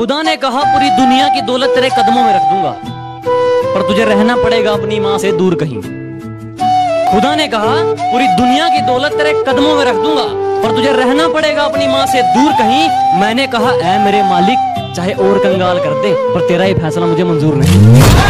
खुदा ने कहा, पूरी दुनिया की दौलत तेरे कदमों में रख दूँगा, पर तुझे रहना पड़ेगा अपनी माँ से दूर कहीं। खुदा ने कहा, पूरी दुनिया की दौलत तेरे कदमों में रख दूँगा, पर तुझे रहना पड़ेगा अपनी माँ से दूर कहीं। मैंने कहा, ऐ मेरे मालिक, चाहे और कंगाल कर दे, पर तेरा ये फैसला मुझे मंजूर नहीं।